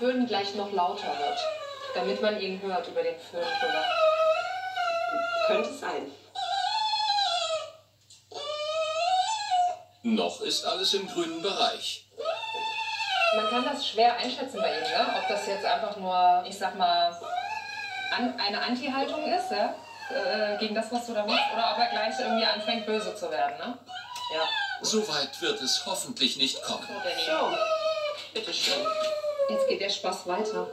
Föhn gleich noch lauter wird, damit man ihn hört über den Föhn drüber. Könnte sein. Noch ist alles im grünen Bereich. Man kann das schwer einschätzen bei ihm, ne? ob das jetzt einfach nur, ich sag mal, an, eine Anti-Haltung ist, ja? äh, gegen das, was du da machst, oder ob er gleich irgendwie anfängt, böse zu werden. Ne? Ja. So weit wird es hoffentlich nicht kommen. So, bitteschön. Jetzt geht der Spaß weiter.